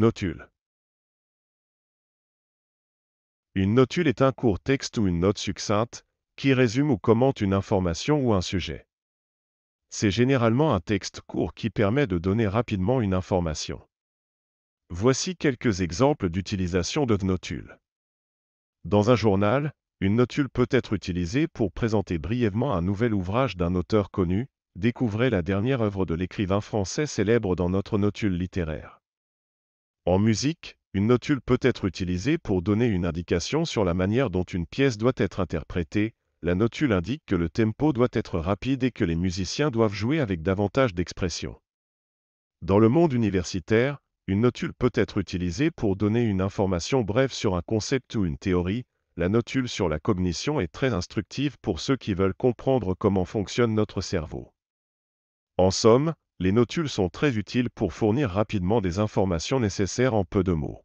Notule. Une notule est un court texte ou une note succincte qui résume ou commente une information ou un sujet. C'est généralement un texte court qui permet de donner rapidement une information. Voici quelques exemples d'utilisation de notule. Dans un journal, une notule peut être utilisée pour présenter brièvement un nouvel ouvrage d'un auteur connu, découvrez la dernière œuvre de l'écrivain français célèbre dans notre notule littéraire. En musique, une notule peut être utilisée pour donner une indication sur la manière dont une pièce doit être interprétée, la notule indique que le tempo doit être rapide et que les musiciens doivent jouer avec davantage d'expression. Dans le monde universitaire, une notule peut être utilisée pour donner une information brève sur un concept ou une théorie. La notule sur la cognition est très instructive pour ceux qui veulent comprendre comment fonctionne notre cerveau. En somme, les notules sont très utiles pour fournir rapidement des informations nécessaires en peu de mots.